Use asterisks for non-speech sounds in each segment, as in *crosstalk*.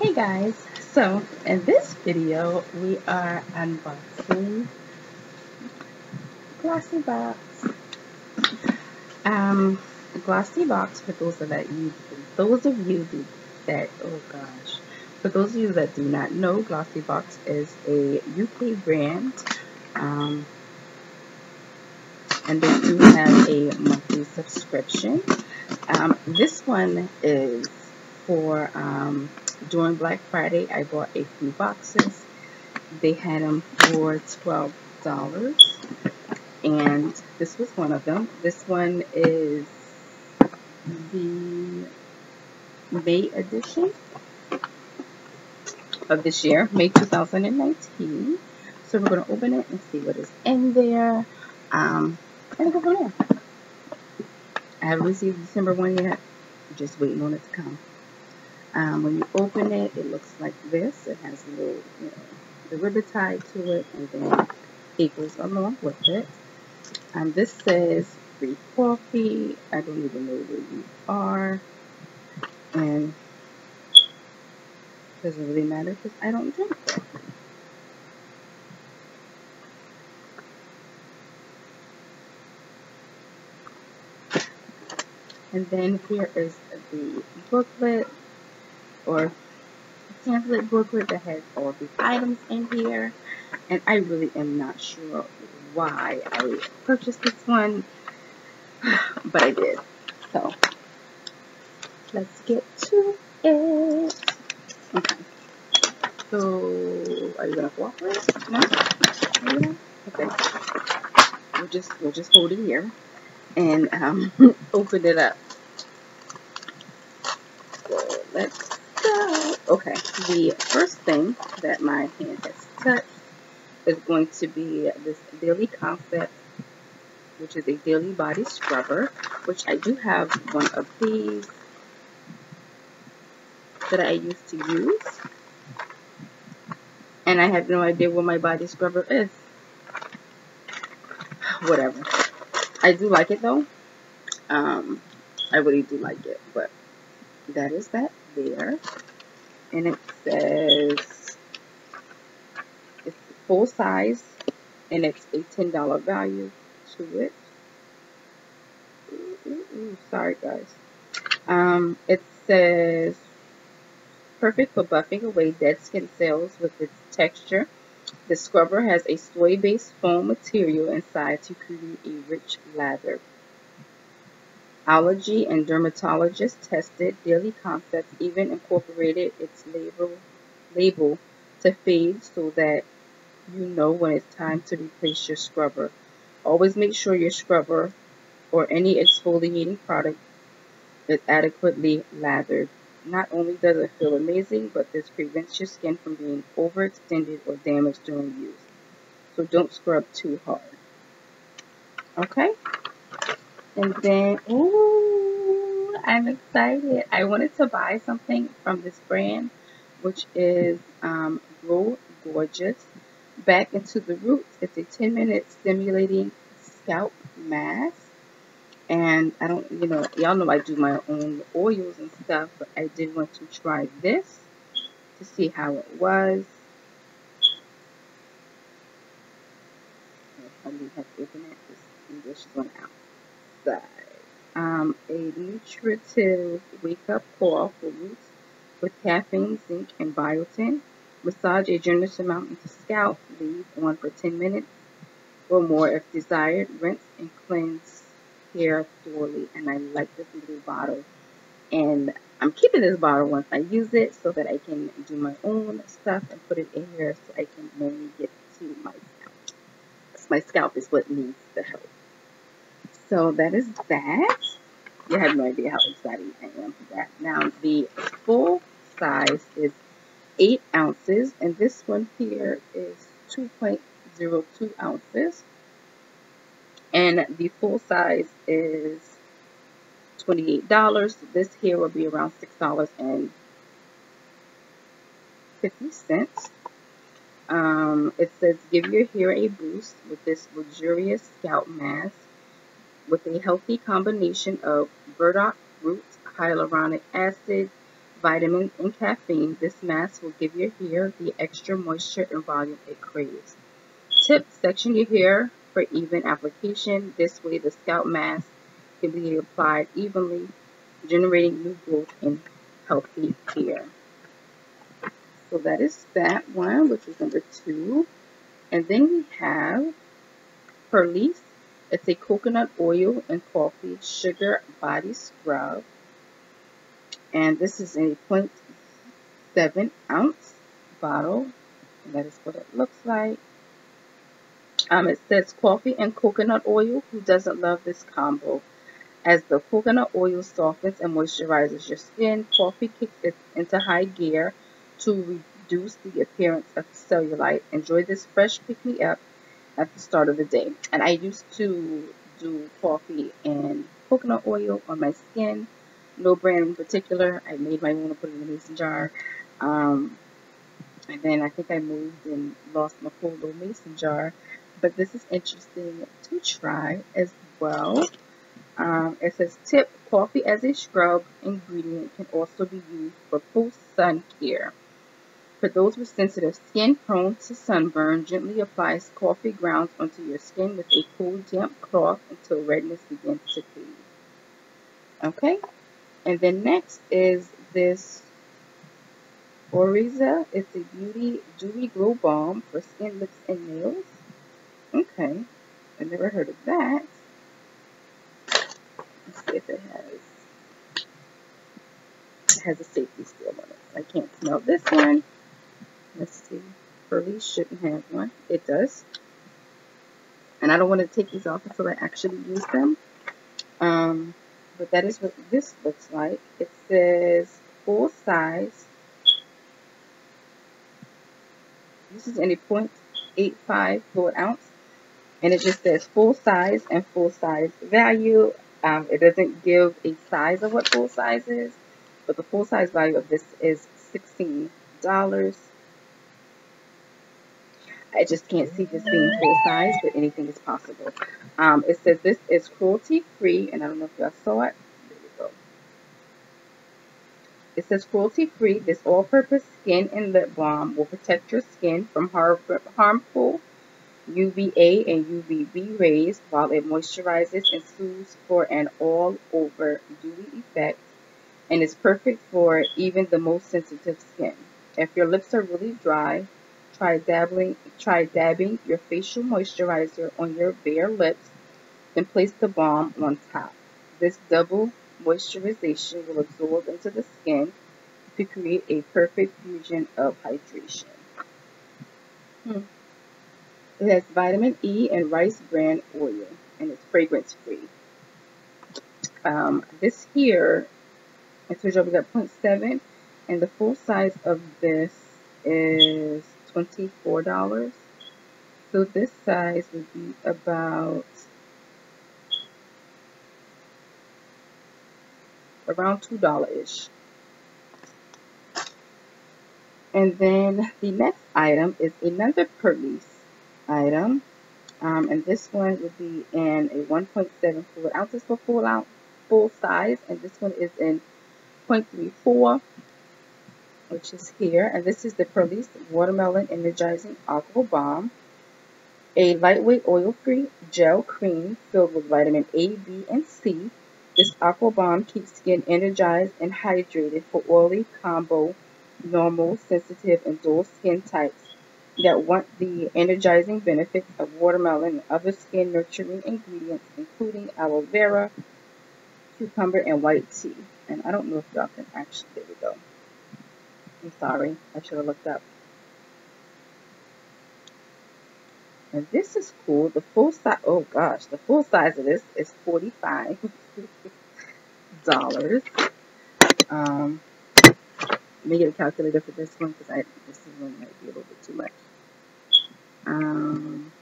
Hey guys, so in this video we are unboxing Glossy Box. Um, Glossy Box for those of that you, those of you that oh gosh, for those of you that do not know, Glossy Box is a UK brand. Um, and they do have a monthly subscription. Um, this one is for um, during Black Friday. I bought a few boxes. They had them for twelve dollars, and this was one of them. This one is the May edition of this year, May 2019. So we're going to open it and see what is in there. Um, and go from there. I haven't received the December one yet. I'm just waiting on it to come. Um, when you open it, it looks like this. It has a little, you know, the ribbon tied to it, and then papers along with it. Um, this says free coffee. I don't even know where you are. And it doesn't really matter because I don't drink coffee. And then here is the booklet or pamphlet booklet that has all the items in here. And I really am not sure why I purchased this one, *sighs* but I did. So let's get to it. Okay. So are you gonna cooperate? No? Okay. We'll just we'll just hold it here and um, *laughs* open it up. So let's go. Okay, the first thing that my hand has touched is going to be this Daily Concept, which is a daily body scrubber, which I do have one of these that I used to use. And I have no idea what my body scrubber is. Whatever. I do like it though. Um, I really do like it, but that is that there. And it says it's full size and it's a $10 value to it. Ooh, ooh, ooh, sorry guys. Um, it says perfect for buffing away dead skin cells with its texture the scrubber has a soy-based foam material inside to create a rich lather. Allergy and dermatologist tested Daily Concepts even incorporated its label, label to fade so that you know when it's time to replace your scrubber. Always make sure your scrubber or any exfoliating product is adequately lathered. Not only does it feel amazing, but this prevents your skin from being overextended or damaged during use. So don't scrub too hard. Okay? And then, ooh, I'm excited. I wanted to buy something from this brand, which is um, Grow Gorgeous. Back into the Roots. It's a 10 minute stimulating scalp mask. And I don't, you know, y'all know I do my own oils and stuff, but I did want to try this to see how it was. I need have to open it. This English one outside. Um, a nutritive wake up call for roots with caffeine, zinc, and biotin. Massage a generous amount into scalp. Leave on for 10 minutes or more if desired. Rinse and cleanse hair thoroughly and I like this little bottle and I'm keeping this bottle once I use it so that I can do my own stuff and put it in here so I can only get to my scalp. My scalp is what needs the help. So that is that. You have no idea how excited I am for that. Now the full size is 8 ounces and this one here is 2.02 ounces and the full size is $28. This here will be around $6.50. Um, it says give your hair a boost with this luxurious scalp mask with a healthy combination of burdock root, hyaluronic acid, vitamins, and caffeine, this mask will give your hair the extra moisture and volume it craves. Tip, section your hair for even application. This way the scalp mask can be applied evenly, generating new growth and healthy hair. So that is that one, which is number two. And then we have Purlisse. It's a coconut oil and coffee sugar body scrub. And this is a 0.7 ounce bottle. And that is what it looks like. Um, it says coffee and coconut oil. Who doesn't love this combo? As the coconut oil softens and moisturizes your skin, coffee kicks it into high gear to reduce the appearance of cellulite. Enjoy this fresh pick-me-up at the start of the day. And I used to do coffee and coconut oil on my skin. No brand in particular. I made my own and put it in a mason jar. Um, and then I think I moved and lost my cool little mason jar. But this is interesting to try as well. Um, it says tip coffee as a scrub ingredient can also be used for post sun care. For those with sensitive skin prone to sunburn, gently apply coffee grounds onto your skin with a cool, damp cloth until redness begins to fade. Okay, and then next is this Oriza. It's a beauty dewy glow balm for skin, lips, and nails. Okay, I never heard of that. Let's see if it has it has a safety seal on it. I can't smell this one. Let's see. Purlisse shouldn't have one. It does. And I don't want to take these off until I actually use them. Um, but that is what this looks like. It says full size. This is in a 0.85 fluid ounce. And it just says full size and full size value. Um, it doesn't give a size of what full size is. But the full size value of this is $16. I just can't see this being full size, but anything is possible. Um, it says this is cruelty free, and I don't know if y'all saw it. There we go. It says cruelty free. This all purpose skin and lip balm will protect your skin from harmful UVA and UVB rays while it moisturizes and soothes for an all over dewy effect and is perfect for even the most sensitive skin. If your lips are really dry, Try dabbling, try dabbing your facial moisturizer on your bare lips, then place the balm on top. This double moisturization will absorb into the skin to create a perfect fusion of hydration. Hmm. It has vitamin E and rice bran oil, and it's fragrance free. Um, this here, I told you we got 0.7, and the full size of this is $24. So this size would be about around $2-ish. And then the next item is another Purlisse item. Um, and this one would be in a 1.7 fluid ounces for full out full size. And this one is in 0.34 which is here. And this is the Purlisse Watermelon Energizing Aqua Balm. A lightweight oil-free gel cream filled with vitamin A, B, and C. This Aqua Balm keeps skin energized and hydrated for oily, combo, normal, sensitive, and dual skin types that want the energizing benefits of watermelon and other skin nurturing ingredients, including aloe vera, cucumber, and white tea. And I don't know if y'all can actually, there we go. I'm sorry, I should have looked up. And this is cool. The full size, oh gosh, the full size of this is $45. um, let me get a calculator for this one because I this one might be a little bit too much. Um,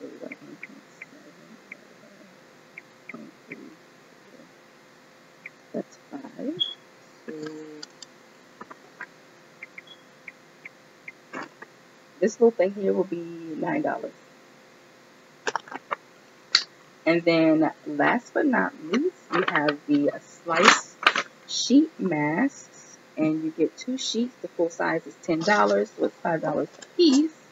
so This little thing here will be $9. And then last but not least, we have the Slice Sheet Masks. and you get two sheets. The full size is $10, so it's $5 a piece.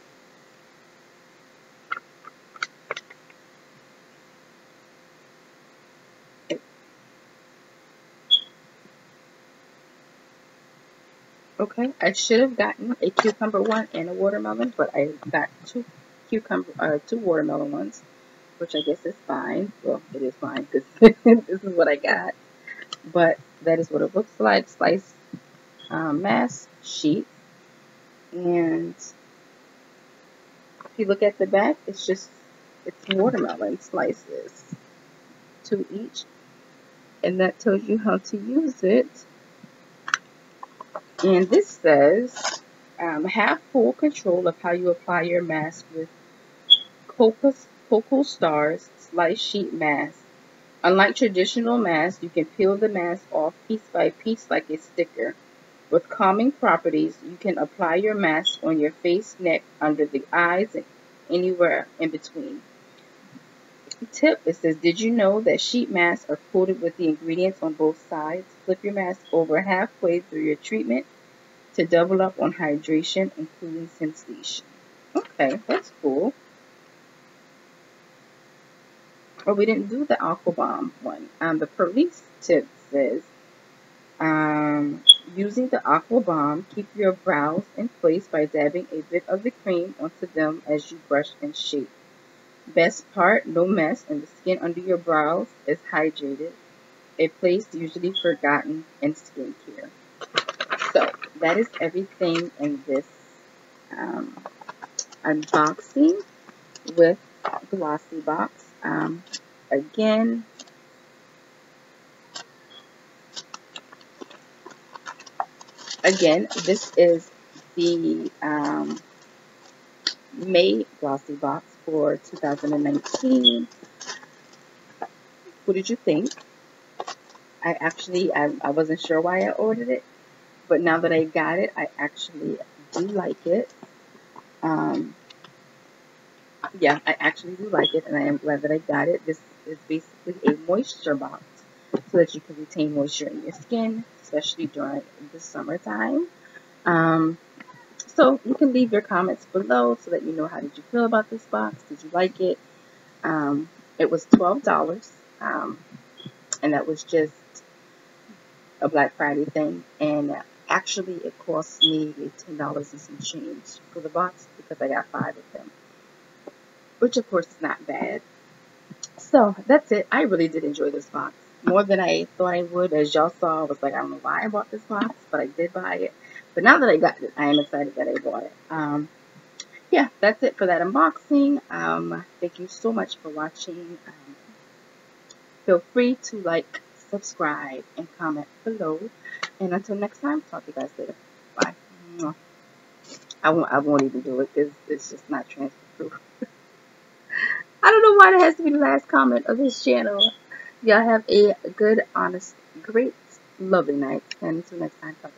Okay, I should have gotten a cucumber one and a watermelon, but I got two cucumber, uh, two watermelon ones, which I guess is fine. Well, it is fine because *laughs* this is what I got. But that is what it looks like. Slice um, mask sheet. And if you look at the back, it's just, it's watermelon slices. Two each. And that tells you how to use it. And this says, um, have full control of how you apply your mask with Cocoa, Cocoa Stars Slice Sheet Mask. Unlike traditional masks, you can peel the mask off piece by piece like a sticker. With calming properties, you can apply your mask on your face, neck, under the eyes, and anywhere in between. Tip, it says, did you know that sheet masks are coated with the ingredients on both sides? Flip your mask over halfway through your treatment to double up on hydration and cooling sensation. Okay, that's cool. Oh, we didn't do the Aqua Balm one. Um, the Purlisse tip says, um, using the Aqua Balm, keep your brows in place by dabbing a bit of the cream onto them as you brush and shape. Best part, no mess, and the skin under your brows is hydrated, a place usually forgotten in skincare. So, that is everything in this um, unboxing with Glossy Box. Um, again, again, this is the um, May Glossy Box for 2019. What did you think? I actually, I, I wasn't sure why I ordered it, but now that I got it, I actually do like it. Um, yeah, I actually do like it, and I am glad that I got it. This is basically a moisture box so that you can retain moisture in your skin, especially during the summertime. Um, so you can leave your comments below so that you know how did you feel about this box. Did you like it? Um, it was $12, um, and that was just a Black Friday thing. And actually, it cost me $10 and some change for the box because I got five of them, which of course is not bad. So that's it. I really did enjoy this box more than I thought I would. As y'all saw, I was like, I don't know why I bought this box, but I did buy it. But now that I got it, I am excited that I bought it. Um, yeah, that's it for that unboxing. Um, thank you so much for watching. Um, feel free to like, subscribe, and comment below. And until next time, talk to you guys later. Bye. I won't, I won't even do it because it's just not transfer proof. *laughs* I don't know why that has to be the last comment of this channel. Y'all have a good, honest, great, lovely night. And until next time, talk